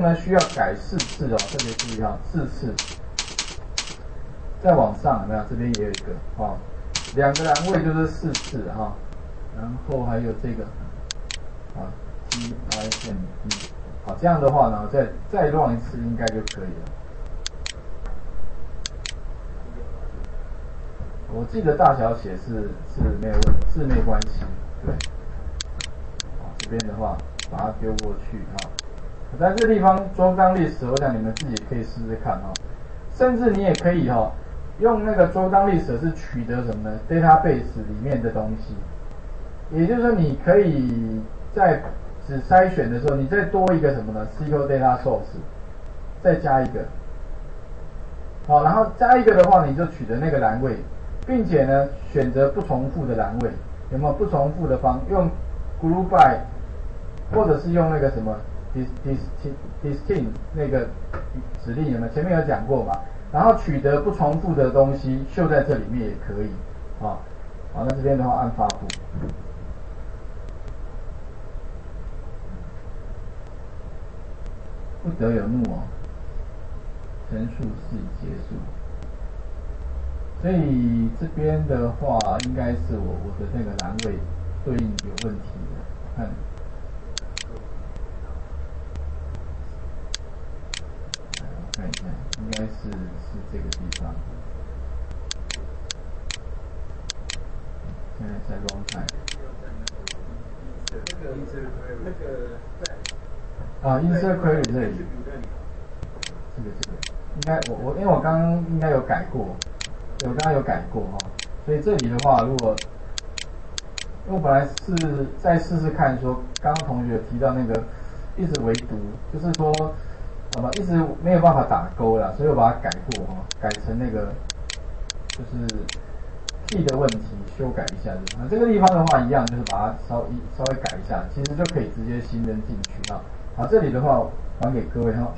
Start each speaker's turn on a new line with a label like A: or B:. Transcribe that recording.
A: 呢需要改四次哦，特别注意哈，四次。再往上有没有？这边也有一个哦，两个栏位就是四次哈，然后还有这个啊，T I M E，好，这样的话呢，再再乱一次应该就可以了。我记得大小写是是没有问是没关系，对。好，这边的话把它丢过去哈。在这地方中章历史，我想你们自己可以试试看哈。甚至你也可以哈。用那个周章历史是取得什么呢？database 里面的东西，也就是说，你可以在只筛选的时候，你再多一个什么呢？SQL data source，再加一个，好，然后加一个的话，你就取得那个栏位，并且呢，选择不重复的栏位，有没有不重复的方？用 group by，或者是用那个什么 dis dis distinct 那个指令，有没有？前面有讲过嘛？然后取得不重复的东西，秀在这里面也可以，啊，好，那这边的话按发布，不得有怒哦，陈述是结束，所以这边的话应该是我我的那个栏位对应有问题的，看。看一下，应该是是这个地方。现在在 long time。啊，insert query 这里。这个这个，应该我我因为我刚刚应该有改过，我刚刚有改过哈，所以这里的话，如果，因为我本来是再试试看，说刚刚同学提到那个一直唯独，就是说。好吧，一直没有办法打勾了，所以我把它改过哈，改成那个就是 T 的问题，修改一下就。那这个地方的话一样，就是把它稍微稍微改一下，其实就可以直接新增进去啊。好，这里的话还给各位哈。